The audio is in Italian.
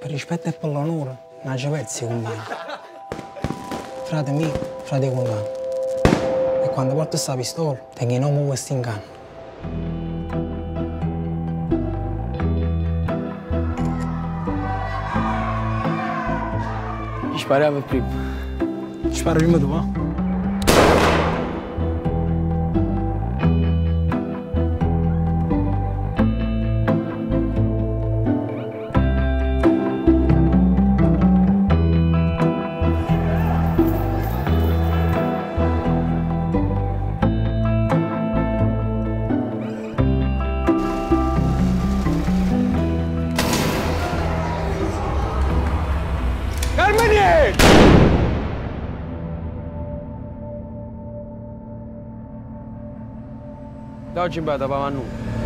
Per rispetto e per l'onore, non ci pezzi compagno. Frate mio, frate condanno. E quando porto questa pistola, tengo in nome questo inganno. Ci spariamo prima. Sparo prima tu, eh? Da oggi in bada, papà, nulla.